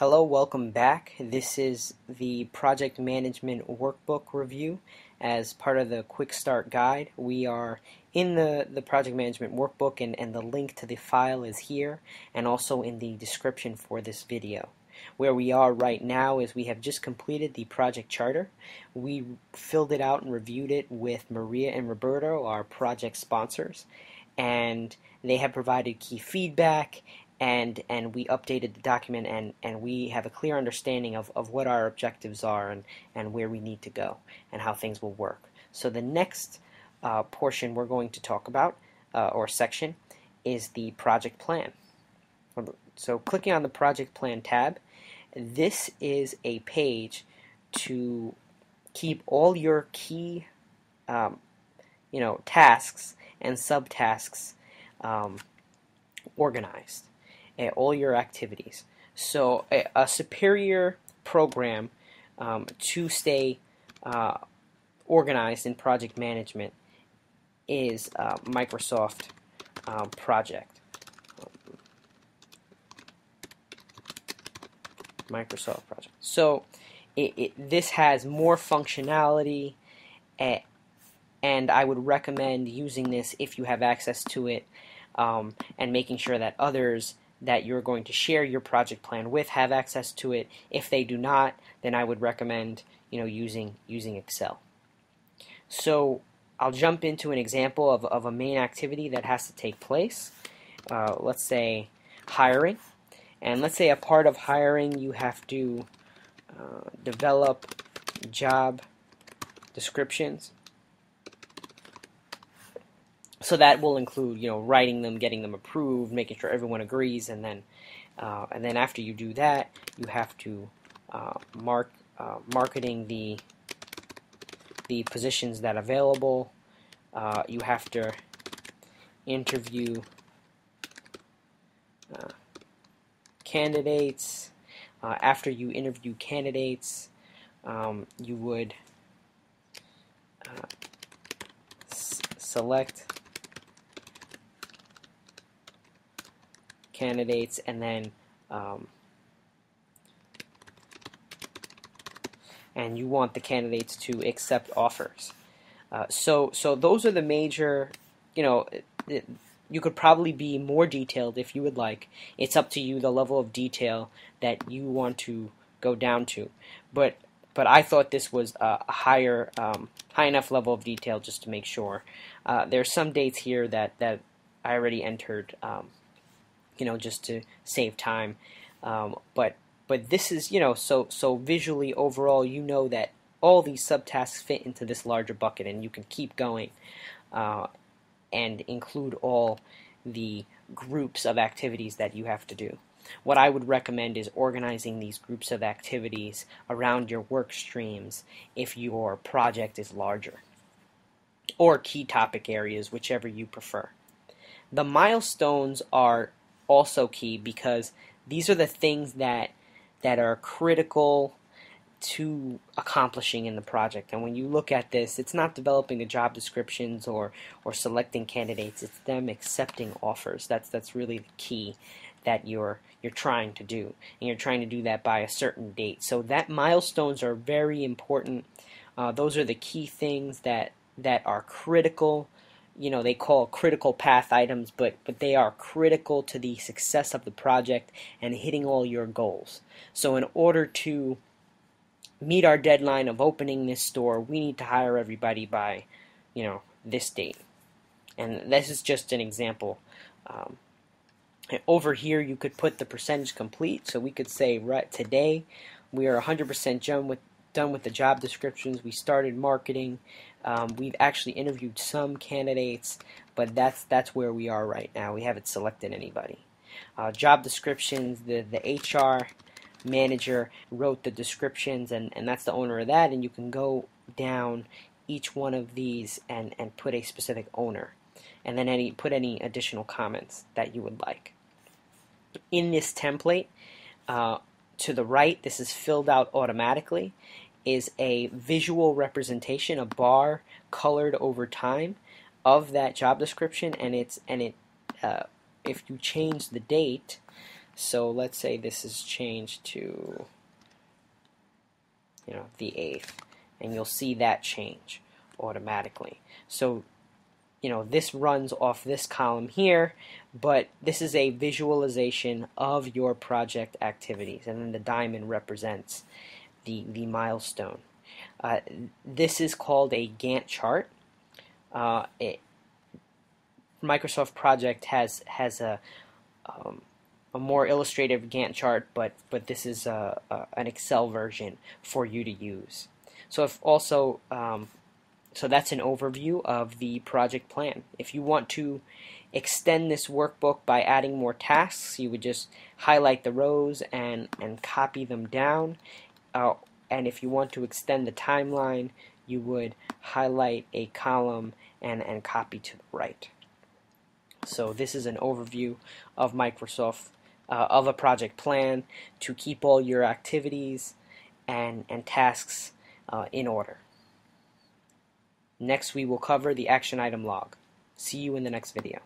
Hello, welcome back. This is the Project Management Workbook review as part of the Quick Start Guide. We are in the, the Project Management Workbook and, and the link to the file is here and also in the description for this video. Where we are right now is we have just completed the project charter. We filled it out and reviewed it with Maria and Roberto, our project sponsors, and they have provided key feedback and and we updated the document and and we have a clear understanding of, of what our objectives are and and where we need to go and how things will work. So the next uh, portion we're going to talk about uh, or section is the project plan. So clicking on the project plan tab this is a page to keep all your key um, you know tasks and subtasks um, organized all your activities. So a, a superior program um, to stay uh, organized in project management is uh, Microsoft um, Project. Microsoft Project. So it, it, this has more functionality at, and I would recommend using this if you have access to it um, and making sure that others that you're going to share your project plan with have access to it. If they do not, then I would recommend you know using using Excel. So I'll jump into an example of, of a main activity that has to take place. Uh, let's say hiring. And let's say a part of hiring you have to uh, develop job descriptions so that will include you know writing them, getting them approved, making sure everyone agrees, and then uh, and then after you do that, you have to uh, mark uh, marketing the the positions that are available. Uh, you have to interview uh, candidates. After you interview candidates, um, you would select candidates and then um, and you want the candidates to accept offers. Uh, so so those are the major, you know, it, you could probably be more detailed if you would like. It's up to you the level of detail that you want to go down to. But but I thought this was a higher, um, high enough level of detail just to make sure. Uh, there's some dates here that that I already entered um, you know, just to save time. Um, but but this is, you know, so so visually overall, you know that all these subtasks fit into this larger bucket, and you can keep going uh, and include all the groups of activities that you have to do. What I would recommend is organizing these groups of activities around your work streams if your project is larger, or key topic areas, whichever you prefer. The milestones are also key because these are the things that that are critical to accomplishing in the project. And when you look at this, it's not developing the job descriptions or or selecting candidates. It's them accepting offers. That's that's really the key that you're you're trying to do. And you're trying to do that by a certain date. So that milestones are very important. Uh, those are the key things that that are critical you know they call critical path items but but they are critical to the success of the project and hitting all your goals so in order to meet our deadline of opening this store we need to hire everybody by you know this date and this is just an example um, over here you could put the percentage complete so we could say right today we are 100% done with done with the job descriptions. We started marketing. Um, we've actually interviewed some candidates, but that's that's where we are right now. We haven't selected anybody. Uh, job descriptions. The the HR manager wrote the descriptions, and and that's the owner of that. And you can go down each one of these and and put a specific owner, and then any put any additional comments that you would like. In this template. Uh, to the right, this is filled out automatically, is a visual representation, a bar colored over time of that job description, and it's and it uh, if you change the date, So let's say this is changed to you know the eighth, and you'll see that change automatically. So you know this runs off this column here, but this is a visualization of your project activities, and then the diamond represents the the milestone. Uh, this is called a Gantt chart. Uh, it, Microsoft Project has has a um, a more illustrative Gantt chart, but but this is a, a, an Excel version for you to use. So if also um, so that's an overview of the project plan. If you want to extend this workbook by adding more tasks, you would just highlight the rows and and copy them down. Uh, and if you want to extend the timeline, you would highlight a column and, and copy to the right. So this is an overview of Microsoft, uh, of a project plan to keep all your activities and, and tasks uh, in order. Next we will cover the action item log. See you in the next video.